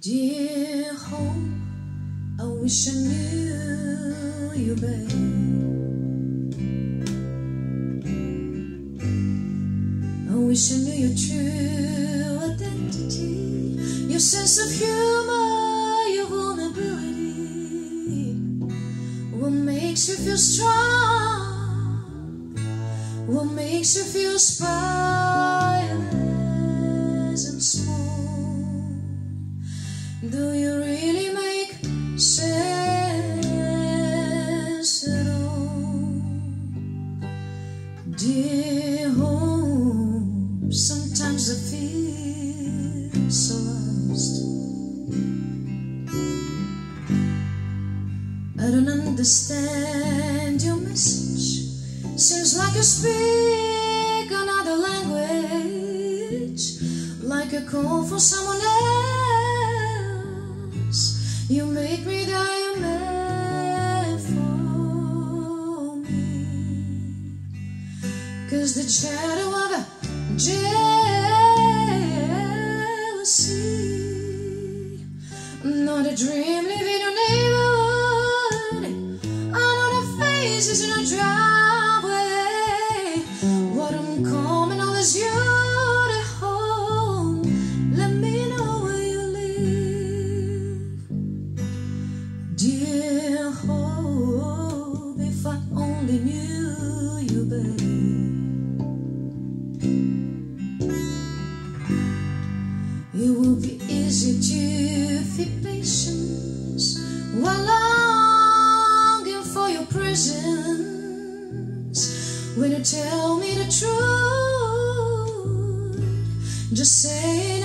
Dear home, I wish I knew you, babe. I wish I knew your true identity, your sense of humor, your vulnerability. What makes you feel strong? What makes you feel spireless Dear home, sometimes I feel so lost. I don't understand your message. Seems like you speak another language, like a call for someone else. You make me Cause the shadow of a jealousy, not a dream living your neighborhood. I know the faces in your driveway. What I'm coming all is you to home. Let me know where you live. Dear hope, if I only knew It would be easy to feel patience while longing for your presence. When you tell me the truth, just say